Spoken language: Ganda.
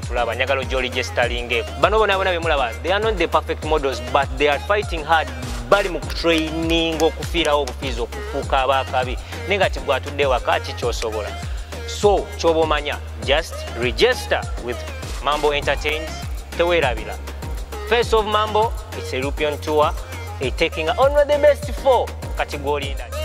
tulaba. Njagala gyoli gyesitalingeeko bano bonaabona bemulaba. They are not the perfect models but they are fighting hard. Bali mu kutraininga okufiirawo obufiizi okufuuka abaakabi naye nga tigwatudde waka kikyosobola so kyoba omanya just register with mambo entertains teweerabira face of mambo its a european tour taking only the best four kati gwolinda